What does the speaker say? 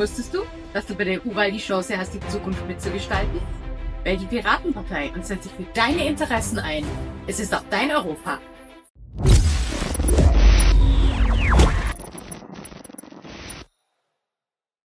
Wusstest du, dass du bei der U-Wahl die Chance hast, die Zukunft mitzugestalten? Wähl die Piratenpartei und setz dich für deine Interessen ein. Es ist auch dein Europa.